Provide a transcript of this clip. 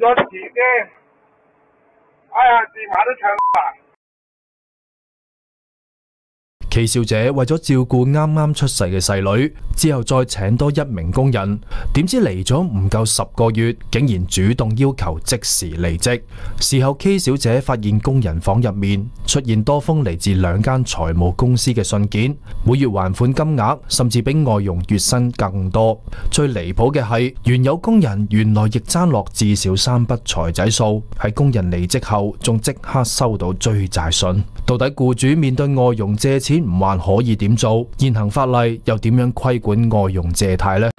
我自己哎呀，字码都抢了。K 小姐为咗照顾啱啱出世嘅细女，之后再请多一名工人，点知嚟咗唔够十个月，竟然主动要求即时离职。事后 K 小姐发现工人房入面出现多封嚟自两间财务公司嘅信件，每月还款金额甚至比外佣月薪更多。最离谱嘅系，原有工人原来亦争落至少三笔财仔数，喺工人离职后仲即刻收到追债信。到底雇主面对外佣借钱？还可以点做？现行法例又点样规管外佣借贷咧？